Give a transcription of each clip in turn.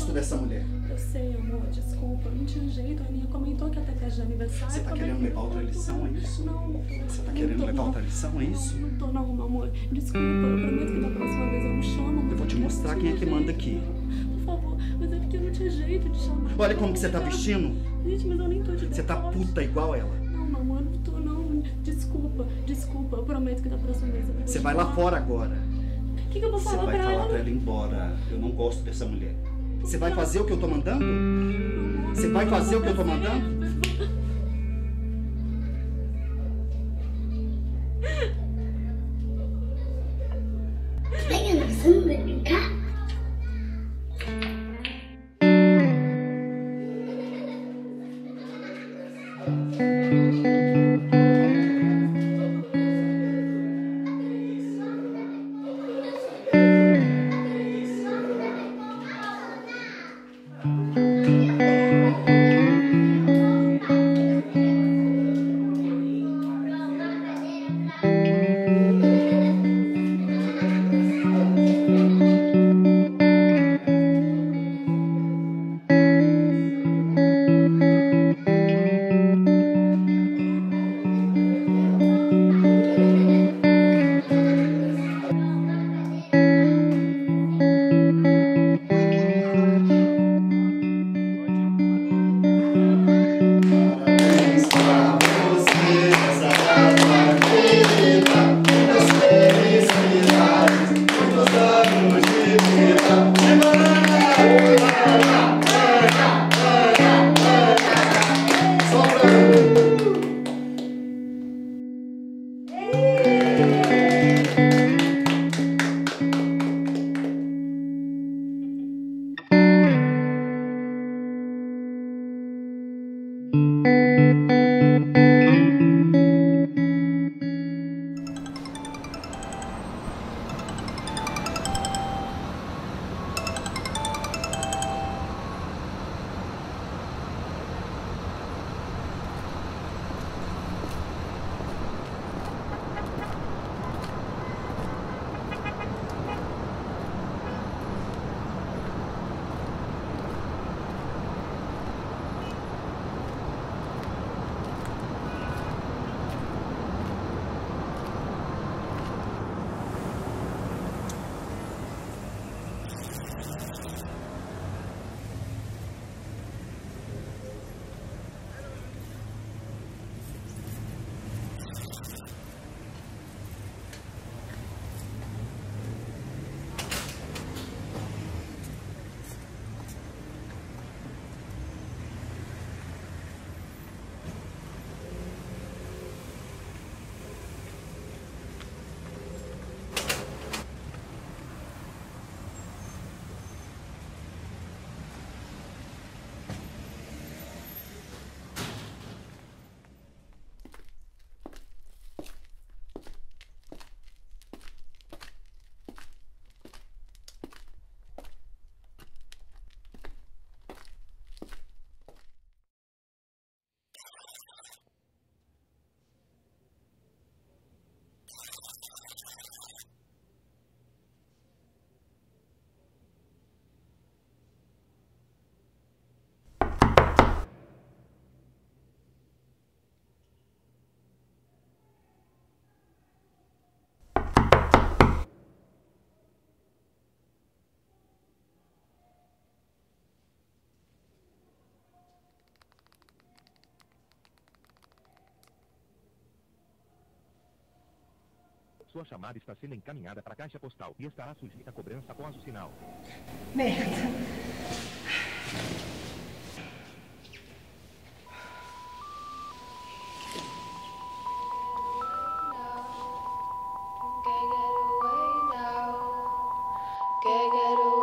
gosto dessa mulher. Eu sei, amor, desculpa, não tinha jeito. A Aninha comentou que ter festa de aniversário. Você tá querendo que- levar outra lição, é isso? Não. Você tá querendo levar outra lição, é isso? Não, não tô não, meu amor. Desculpa, eu prometo que da próxima vez eu não chamo. Eu vou te mostrar quem é que manda aqui. Por favor, mas é porque eu não tinha jeito de chamar. Olha como que você tá vestindo. Gente, mas eu nem tô de Você tá puta igual ela. Não, meu amor, não tô não. Desculpa, desculpa. Eu prometo que da próxima vez eu Você vai lá fora agora. O que, que eu vou Você falar vai pra falar ela? pra ela ir embora. Eu não gosto dessa mulher. Você vai fazer o que eu tô mandando? Você vai fazer o que eu tô mandando? Venha na samba Sua chamada está sendo encaminhada para a caixa postal e estará sujeita a cobrança após o sinal. Merda. Get away now. Get away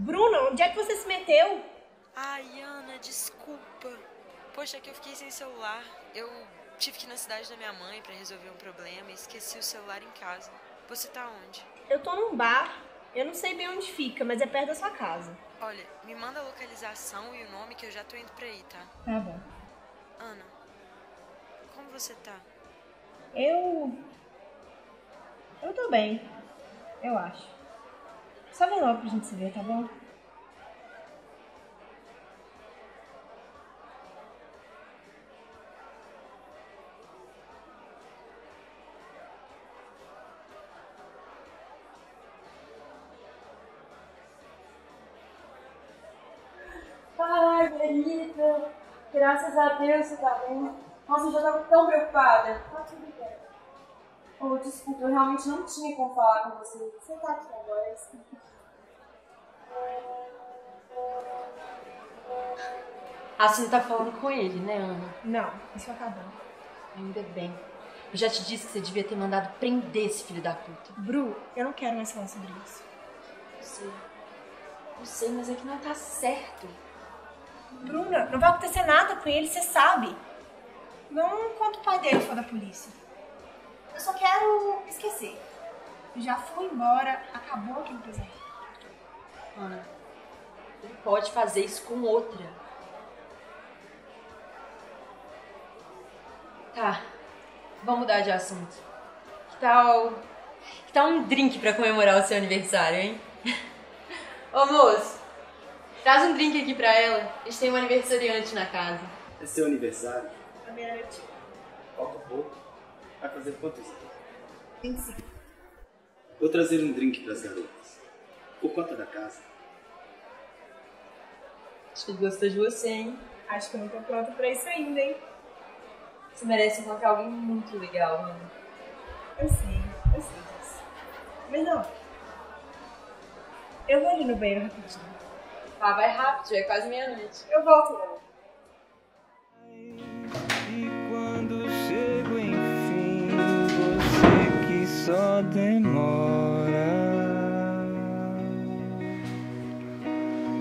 Bruno, onde é que você se meteu? Ai, Ana, desculpa. Poxa, é que eu fiquei sem celular. Eu tive que ir na cidade da minha mãe pra resolver um problema e esqueci o celular em casa. Você tá onde? Eu tô num bar. Eu não sei bem onde fica, mas é perto da sua casa. Olha, me manda a localização e o nome que eu já tô indo pra aí, tá? Tá bom. Ana, como você tá? Eu. Eu tô bem. Eu acho. Vem logo pra gente se ver, tá bom? Ai, Benita, graças a Deus você tá bem. Nossa, eu já tava tão preocupada. Tá tudo bem. Oh, desculpa, eu realmente não tinha como falar com você. Você tá aqui agora, sim. Ah, você não tá falando com ele, né, Ana? Não, isso acabou. Ainda bem. Eu já te disse que você devia ter mandado prender esse filho da puta. Bru, eu não quero mais falar sobre isso. Eu sei. Eu sei, mas é que não tá certo. Bruna, não vai acontecer nada com ele, você sabe. Não enquanto o pai dele for da polícia. Eu só quero esquecer. Já fui embora, acabou aquele presente. Ana, ele pode fazer isso com outra. Tá, vamos mudar de assunto. Que tal. Que tal um drink pra comemorar o seu aniversário, hein? Ô moço, traz um drink aqui pra ela. A gente tem um aniversariante na casa. É seu aniversário? A meia-noite. Falta pouco. Vai fazer quantos anos? 25. Vou trazer um drink para as garotas. Por conta da casa. Acho que ele gostou de você, hein? Acho que eu não tô pronta pra isso ainda, hein? Você merece encontrar alguém muito legal, Ana. Eu sei, eu sei disso. Mas não. Eu vou ali no banheiro rapidinho. Ah, vai rápido, já é quase meia-noite. Eu volto logo. Só demora.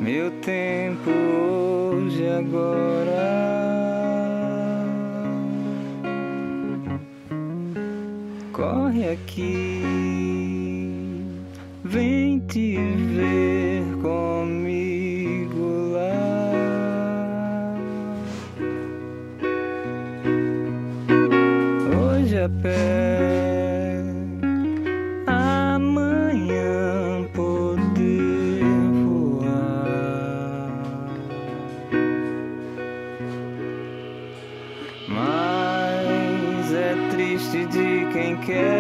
Meu tempo hoje agora. Corre aqui, de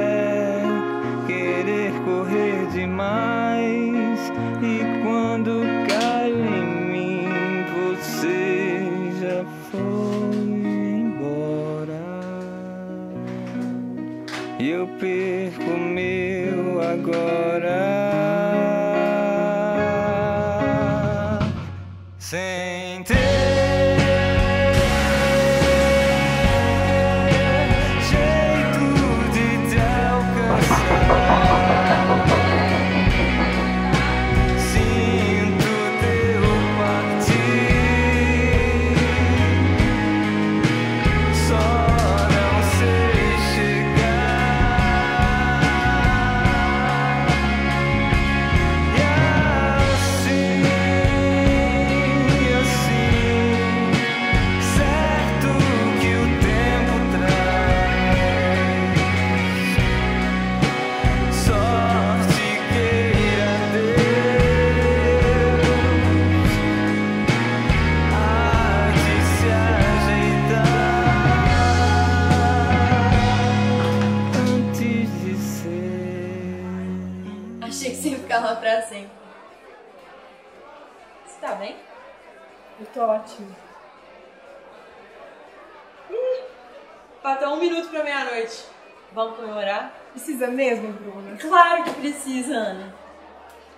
Vamos comemorar? Precisa mesmo, Bruna? Claro que precisa, Ana.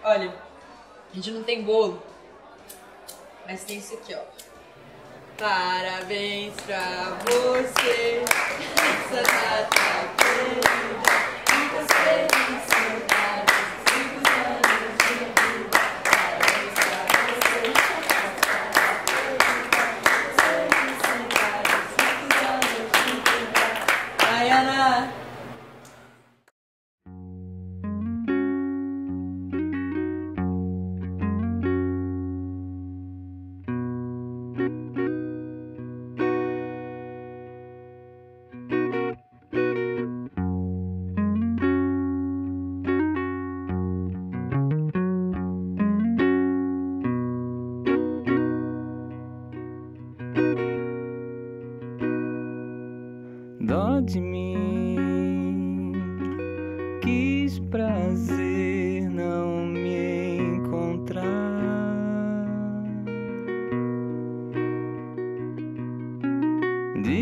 Olha, a gente não tem bolo, mas tem isso aqui, ó. Parabéns pra você, essa data querida,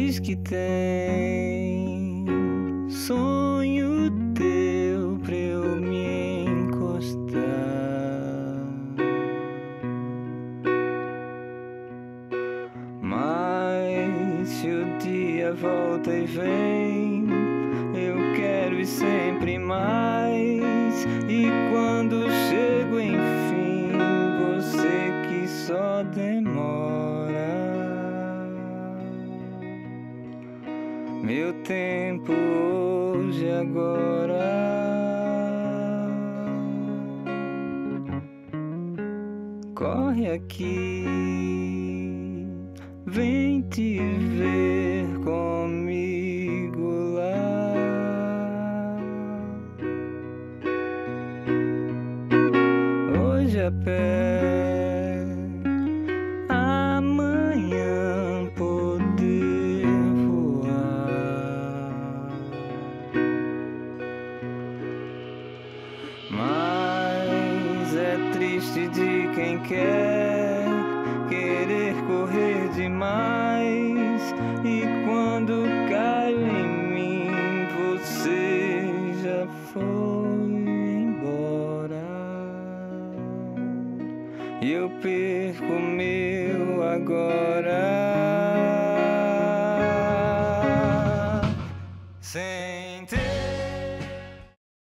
luz que tem. Meu tempo hoje agora corre aqui, vem te ver. care.